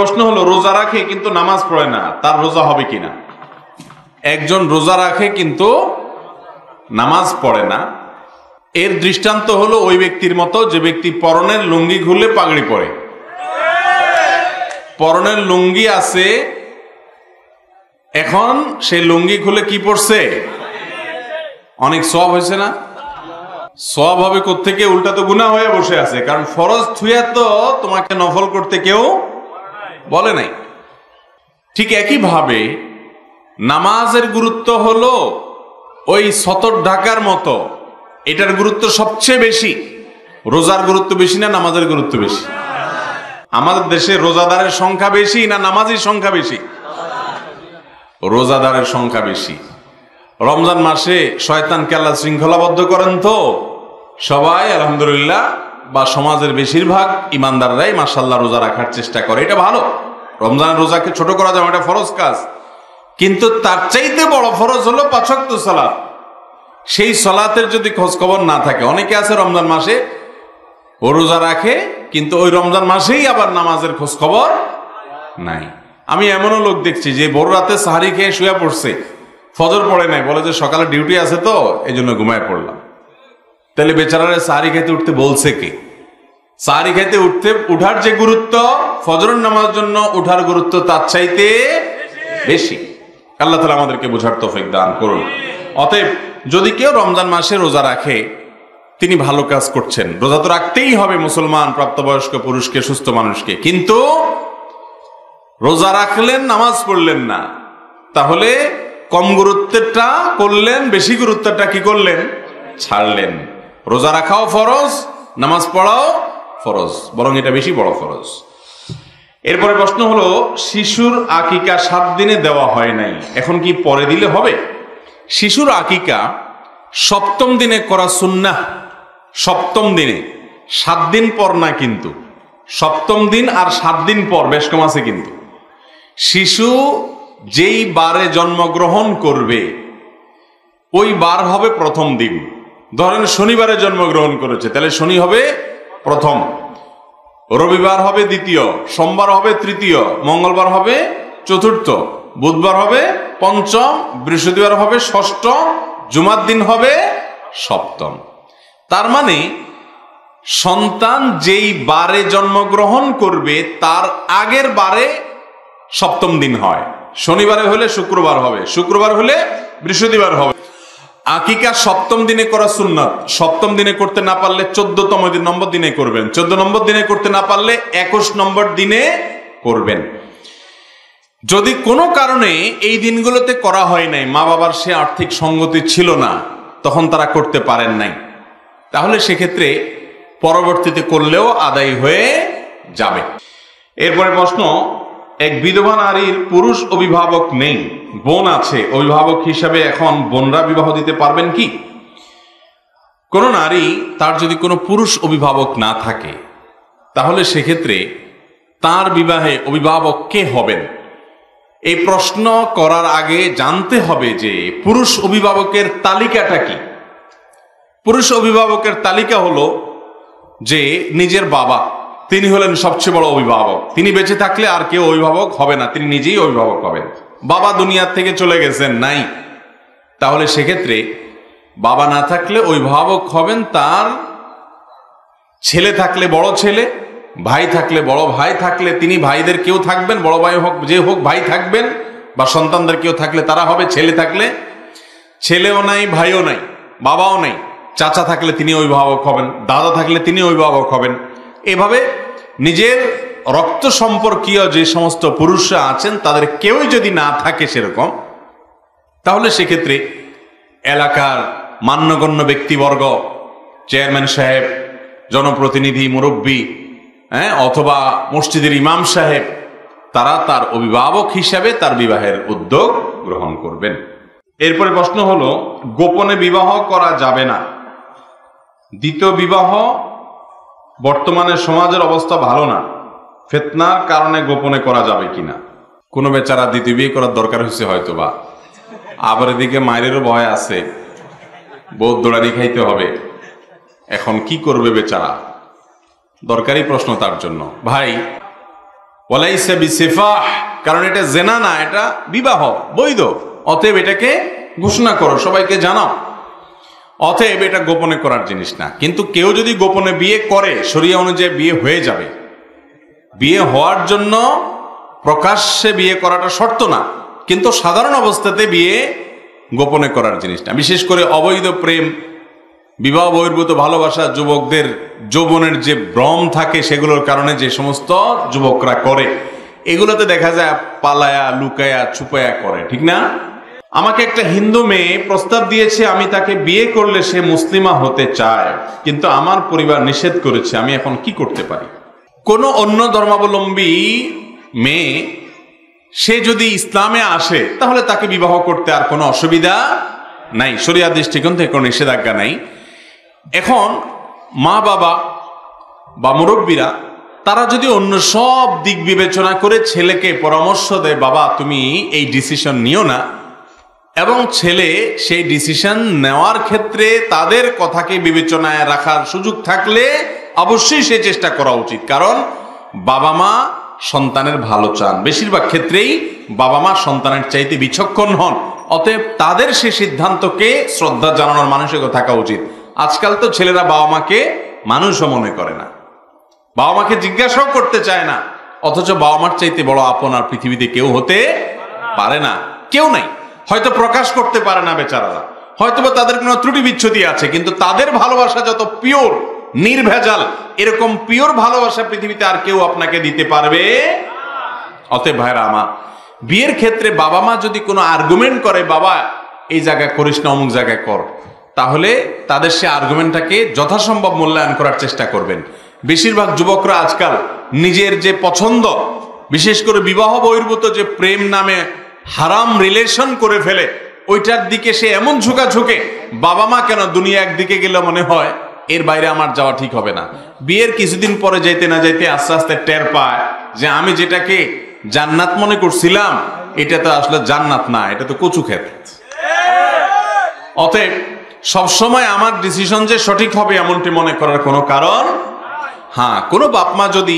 প্রশ্ন হলো, রোজা রাখে কিন্তু নামাজ পড়ে না, তার রোজা হবে কিনা? একজন রোজা রাখে কিন্তু নামাজ পড়ে না। এর দৃষ্টান্ত হলো ওই ব্যক্তির মতো, যে ব্যক্তি পরনের লুঙ্গি খুলে পাগড়ি পরে। পরনের লুঙ্গি আছে, এখন সেই লুঙ্গি খুলে কি পড়ছে অনেক সব হয়েছে না? সব হবে কোথেকে উল্টা তো গুণা হয়ে বসে আছে, কারণ ফরজ থুয়া তো তোমাকে নফল করতে কেউ বলে নাই। ঠিক একই ভাবে নামাজের গুরুত্ব হলো ওই সতর ঢাকার মতো। এটার গুরুত্ব সবচেয়ে বেশি। রোজার গুরুত্ব বেশি না নামাজের গুরুত্ব বেশি? আমাদের দেশে রোজাদারের সংখ্যা বেশি না নামাজের সংখ্যা বেশি? রোজাদারের সংখ্যা বেশি। রমজান মাসে শয়তানকে আল্লাহ শৃঙ্খলাবদ্ধ করেন তো? সবাই আলহামদুলিল্লাহ বা সমাজের বেশিরভাগ ইমানদাররাই মাসাল্লাহ রোজা রাখার চেষ্টা করে। এটা ভালো। রমজানের রোজাকে ছোট করা যাবে এটা ফরজ কাজ। কিন্তু তার চাইতে বড় ফরজ হলো পাঁচক্ত সালাত। সেই সলাতের যদি খোঁজ খবর না থাকে, অনেকে আছে রমজান মাসে ও রোজা রাখে, কিন্তু ওই রমজান মাসেই আবার নামাজের খোঁজ খবর নাই। আমি এমনও লোক দেখছি যে ভোর রাতে সাহারি খেয়ে শুয়ে পড়ছে। ফজর পড়ে নাই, বলে যে সকালে ডিউটি আছে তো, এই জন্য ঘুমায় পড়লাম। তাহলে বেচারারে সাহারি খেতে উঠতে বলছে কে? সাহারি খেতে উঠতে, উঠার যে গুরুত্ব, ফজরের নামার জন্য উঠার গুরুত্ব তার চাইতে বেশি। আল্লাহ তালা আমাদেরকে বোঝার তৌফিক দান করুন। অতএব, যদি কেউ রমজান মাসে রোজা রাখে, তিনি ভালো কাজ করছেন। রোজা তো রাখতেই হবে মুসলমান, প্রাপ্তবয়স্ক, পুরুষকে, সুস্থ মানুষকে। কিন্তু রোজা রাখলেন, নামাজ পড়লেন না। তাহলে কম গুরুত্বেরটা করলেন, বেশি গুরুত্বটা কি করলেন? ছাড়লেন। রোজা রাখাও ফরজ, নামাজ পড়াও ফরজ, বরং এটা বেশি বড় ফরজ। এরপরে প্রশ্ন হলো, শিশুর আকিকা সাত দিনে দেওয়া হয় নাই, এখন কি পরে দিলে হবে? শিশুর আকিকা সপ্তম দিনে করা সুন্না সপ্তম দিনে, সাত দিন পর না কিন্তু, সপ্তম দিন আর সাত দিন পর বেশ কম আছে কিন্তু। শিশু যেই বারে জন্মগ্রহণ করবে, ওই বার হবে প্রথম দিন। ধরেন শনিবারে জন্মগ্রহণ করেছে, তাহলে শনি হবে প্রথম, রবিবার হবে দ্বিতীয়, সোমবার হবে তৃতীয়, মঙ্গলবার হবে চতুর্থ, বুধবার হবে পঞ্চম, বৃহস্পতিবার হবে ষষ্ঠ, জুমার দিন হবে সপ্তম। তার মানে সন্তান যেই বারে জন্মগ্রহণ করবে, তার আগের বারে সপ্তম দিন হয়। শনিবারে হলে শুক্রবার হবে, শুক্রবার হলে বৃহস্পতিবার হবে। আকিকা সপ্তম দিনে করা সুন্নত। সপ্তম দিনে করতে না পারলে চোদ্দতম দিন নম্বর দিনে করবেন। চোদ্দ নম্বর দিনে করতে না পারলে একুশ নম্বর দিনে করবেন। যদি কোনো কারণে এই দিনগুলোতে করা হয় নাই, মা বাবার সে আর্থিক সঙ্গতি ছিল না, তখন তারা করতে পারেন নাই। তাহলে সেক্ষেত্রে পরবর্তীতে করলেও আদায় হয়ে যাবে। এরপরে প্রশ্ন এক বিধবা নারীর পুরুষ অভিভাবক নেই, বোন আছে। অভিভাবক হিসাবে এখন বোনরা বিবাহ দিতে পারবেন কি? কোন নারী তার যদি কোনো পুরুষ অভিভাবক না থাকে, তাহলে সেক্ষেত্রে তার বিবাহে অভিভাবক কে হবেন? এই প্রশ্ন করার আগে জানতে হবে যে পুরুষ অভিভাবকের তালিকাটা কি? পুরুষ অভিভাবকের তালিকা হলো যে নিজের বাবা তিনি হলেন সবচেয়ে বড় অভিভাবক। তিনি বেঁচে থাকলে আর কেউ অভিভাবক হবে না, তিনি নিজেই অভিভাবক হবেন। বাবা দুনিয়ার থেকে চলে গেছেন, নাই। তাহলে সেক্ষেত্রে বাবা না থাকলে অভিভাবক হবেন তার ছেলে থাকলে বড় ছেলে, ভাই থাকলে বড় ভাই থাকলে তিনি ভাইদের কেউ থাকবেন, বড় ভাই হোক, যে হোক ভাই থাকবেন, বা সন্তানদের কেউ থাকলে তারা হবে, ছেলে থাকলে ছেলেও নাই, ভাইও নাই, বাবাও নাই। চাচা থাকলে তিনি অভিভাবক হবেন, দাদা থাকলে তিনি অভিভাবক হবেন। এভাবে নিজের রক্ত সম্পর্কীয় যে সমস্ত পুরুষরা আছেন, তাদের কেউই যদি না থাকে সেরকম, তাহলে সেক্ষেত্রে এলাকার মান্যগণ্য ব্যক্তিবর্গ, চেয়ারম্যান সাহেব, জনপ্রতিনিধি, মুরব্বী হ্যাঁ অথবা মসজিদের ইমাম সাহেব, তারা তার অভিভাবক হিসাবে তার বিবাহের উদ্যোগ গ্রহণ করবেন। এরপরে প্রশ্ন হলো, গোপনে বিবাহ করা যাবে না। দ্বিতীয় বিবাহ বর্তমানে সমাজের অবস্থা ভালো না। ফেতনার কারণে গোপনে করা যাবে কিনা কোনো বেচারা দ্বিতীয় বিয়ে করার দরকার হয়েছে হয়তো বা আবার এদিকে মায়েরও ভয় আছে। বৌদ্ধ দৌড়ানি খাইতে হবে। এখন কি করবে বেচারা? দরকারি প্রশ্ন তার জন্য। ভাই কারণ এটা জেনা না, এটা বিবাহ, বৈধ। অতএব এটাকে ঘোষণা করো, সবাইকে জানাও। অতএব এটা গোপনে করার জিনিস না। কিন্তু কেউ যদি গোপনে বিয়ে করে, শরিয়া অনুযায়ী বিয়ে হয়ে যাবে। বিয়ে হওয়ার জন্য প্রকাশ্যে বিয়ে করাটা শর্ত না। কিন্তু সাধারণ অবস্থাতে বিয়ে গোপনে করার জিনিস না। বিশেষ করে অবৈধ প্রেম, বিবাহ বহির্ভূত ভালোবাসা যুবকদের যৌবনের যে ভ্রম থাকে, সেগুলোর কারণে যে সমস্ত যুবকরা করে, এগুলোতে দেখা যায় পালায়া, লুকায়া, ছুপায়া করে, ঠিক না? আমাকে একটা হিন্দু মেয়ে প্রস্তাব দিয়েছে, আমি তাকে বিয়ে করলে সে মুসলিমা হতে চায়। কিন্তু আমার পরিবার নিষেধ করেছে, আমি এখন কি করতে পারি? কোনো অন্য ধর্মাবলম্বী মেয়ে, সে যদি ইসলামে আসে, তাহলে তাকে বিবাহ করতে আর কোনো অসুবিধা নাই। শরিয়া দৃষ্টিকোণ থেকে কোনো নিষেধাজ্ঞা নাই। এখন মা বাবা বা মুরব্বীরা, তারা যদি অন্য সব দিক বিবেচনা করে ছেলেকে পরামর্শ দেয়, বাবা, তুমি এই ডিসিশন নিও না। এবং ছেলে সেই ডিসিশন নেওয়ার ক্ষেত্রে তাদের কথাকে বিবেচনায় রাখার সুযোগ থাকলে অবশ্যই সে চেষ্টা করা উচিত। কারণ বাবা মা সন্তানের ভালো চান। বেশিরভাগ ক্ষেত্রেই বাবা মা সন্তানের চাইতে বিচক্ষণ হন। অতএব তাদের সে সিদ্ধান্তকে শ্রদ্ধা জানানোর মানসিকতা থাকা উচিত। আজকাল তো ছেলেরা বাবা মাকে মানুষও মনে করে না। বাবা মাকে জিজ্ঞাসাও করতে চায় না। অথচ বাবা মার চাইতে বড় আপন আর পৃথিবীতে কেউ হতে পারে না। কেউ নাই। হয়তো প্রকাশ করতে পারে না বেচারারা। হয়তো বা তাদের কোনো ত্রুটি বিচ্ছুতি আছে, কিন্তু তাদের ভালোবাসা যত পিওর নির্ভেজাল, এরকম পিওর ভালোবাসা পৃথিবীতে আর কেউ আপনাকে দিতে পারবে অতএব ভাইরা আমার, বিয়ের ক্ষেত্রে বাবা মা যদি কোনো আর্গুমেন্ট করে, বাবা, এই জায়গায় করিস না, অমুক জায়গায় কর। তাহলে তাদের সে আর্গুমেন্টটাকে যথাসম্ভব মূল্যায়ন করার চেষ্টা করবেন। বেশিরভাগ যুবকরা আজকাল নিজের যে পছন্দ, বিশেষ করে বিবাহ বহির্ভূত যে প্রেম নামে হারাম রিলেশন করে ফেলে। ওইটার দিকে সে এমন ঝুঁকা ঝুঁকে, বাবা মা কেন দুনিয়া একদিকে গেলে মনে হয়, এর বাইরে আমার যাওয়া ঠিক হবে না। বিয়ের কিছুদিন পরে যাইতে না যাইতে আস্তে আস্তে টের পায় যে আমি যেটাকে জান্নাত মনে করছিলাম, এটা তো আসলে জান্নাত না, এটা তো কচু ক্ষেত। অতএব, সবসময় আমার ডিসিশন যে সঠিক হবে এমনটি মনে করার কোনো কারণ হ্যাঁ কোনো বাপমা যদি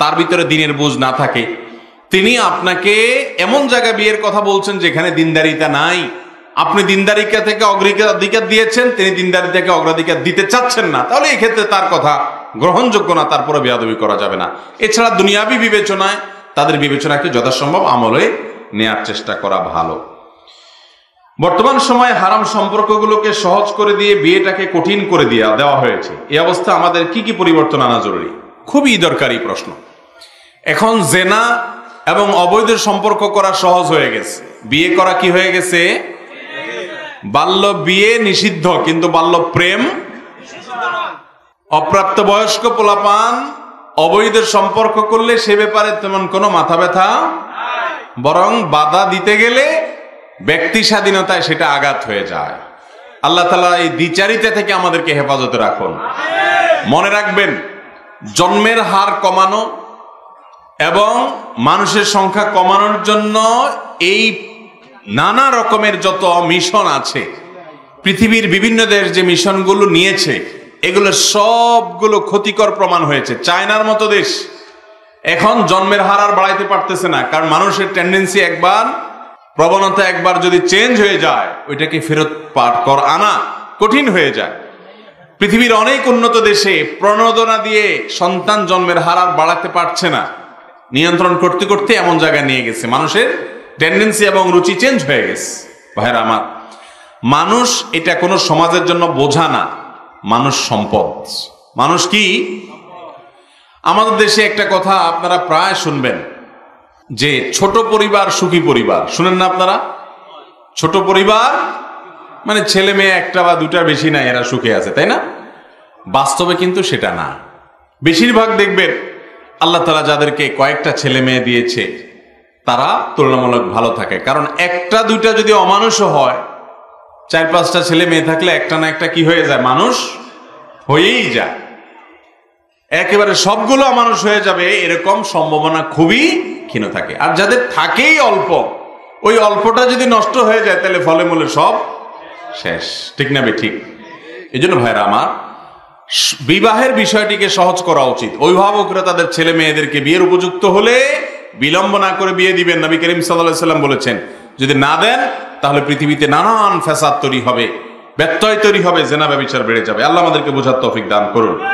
তার ভিতরে দিনের বুঝ না থাকে তিনি আপনাকে এমন জায়গায় বিয়ের কথা বলছেন যেখানে দিনদারিতা নাই। আপনি দিনদারিকা থেকে অগ্রাধিকার দিয়েছেন, তিনি দিনদারি থেকে অগ্রাধিকার দিতে চাচ্ছেন না। তাহলে এই ক্ষেত্রে তার কথা গ্রহণযোগ্য না তারপরে বেয়াদবি করা যাবে না। এছাড়া দুনিয়াবি বিবেচনায় তাদের বিবেচনাকে যথাসম্ভব আমলে নেয়ার চেষ্টা করা ভালো। বর্তমান সময়ে হারাম সম্পর্কগুলোকে সহজ করে দিয়ে বিয়েটাকে কঠিন করে দিয়ে দেওয়া হয়েছে। এই অবস্থা আমাদের কি কি পরিবর্তন আনা জরুরি? খুবই দরকারি প্রশ্ন। এখন জেনা এবং অবৈধ সম্পর্ক করা সহজ হয়ে গেছে। বিয়ে করা কি হয়ে গেছে? বাল্য বিয়ে নিষিদ্ধ, কিন্তু বাল্য প্রেম অপ্রাপ্ত বয়স্ক পোলাপান অবৈধ সম্পর্ক করলে সে ব্যাপারে তেমন কোনো মাথা ব্যথা বরং বাধা দিতে গেলে ব্যক্তি স্বাধীনতায় সেটা আঘাত হয়ে যায়। আল্লাহ তালা এই দ্বিচারিতা থেকে আমাদেরকে হেফাজতে রাখুন। মনে রাখবেন, জন্মের হার কমানো এবং মানুষের সংখ্যা কমানোর জন্য এই নানা রকমের যত মিশন আছে, পৃথিবীর বিভিন্ন দেশ যে মিশনগুলো নিয়েছে, এগুলো সবগুলো ক্ষতিকর প্রমাণ হয়েছে। চায়নার মতো দেশ এখন জন্মের হার আর বাড়াইতে পারতেছে না, কারণ মানুষের টেন্ডেন্সি একবার, প্রবণতা একবার যদি চেঞ্জ হয়ে যায়, ওইটাকে ফেরত পাঠ কর আনা কঠিন হয়ে যায়। পৃথিবীর অনেক উন্নত দেশে প্রণোদনা দিয়ে সন্তান জন্মের হার আর বাড়াতে পারছে না। নিয়ন্ত্রণ করতে করতে এমন জায়গায় নিয়ে গেছে। মানুষের টেন্ডেন্সি এবং রুচি চেঞ্জ হয়ে গেছে। ভাইরা আমার, মানুষ এটা কোনো সমাজের জন্য বোঝা না। মানুষ সম্পদ। মানুষ কি? আমাদের দেশে একটা কথা আপনারা প্রায় শুনবেন, যে ছোট পরিবার সুখী পরিবার। শুনেন না আপনারা? ছোট পরিবার মানে ছেলে মেয়ে একটা বা দুটা বেশি না এরা সুখে আছে, তাই না? বাস্তবে কিন্তু সেটা না। বেশিরভাগ দেখবেন আল্লাহ তালা যাদেরকে কয়েকটা ছেলে মেয়ে দিয়েছে, তারা তুলনামূলক ভালো থাকে। কারণ একটা, দুইটা যদি অমানুষও হয়, চার, পাঁচটা ছেলে মেয়ে থাকলে একটা না একটা কি হয়ে যায়? মানুষ হয়েই যায়। একেবারে সবগুলো মানুষ হয়ে যাবে, এরকম সম্ভাবনা খুবই ক্ষীণ থাকে। আর যাদের থাকেই অল্প, ওই অল্পটা যদি নষ্ট হয়ে যায়, তাহলে ফলে মূলে সব শেষ। ঠিক না ঠিক? এই জন্য ভাইরা আমার বিবাহের বিষয়টিকে সহজ করা উচিত। অভিভাবকরা তাদের ছেলে মেয়েদেরকে বিয়ের উপযুক্ত হলে বিলম্ব না করে বিয়ে দিবেন। নবী করিম সাল্লাম বলেছেন, যদি না দেন, তাহলে পৃথিবীতে নানান ফ্যাসাদ তৈরি হবে, ব্যত্যয় তৈরি হবে, জেনা ব্যবচার বেড়ে যাবে। আল্লাহ আমাদেরকে বোঝার তফিক দান করুন।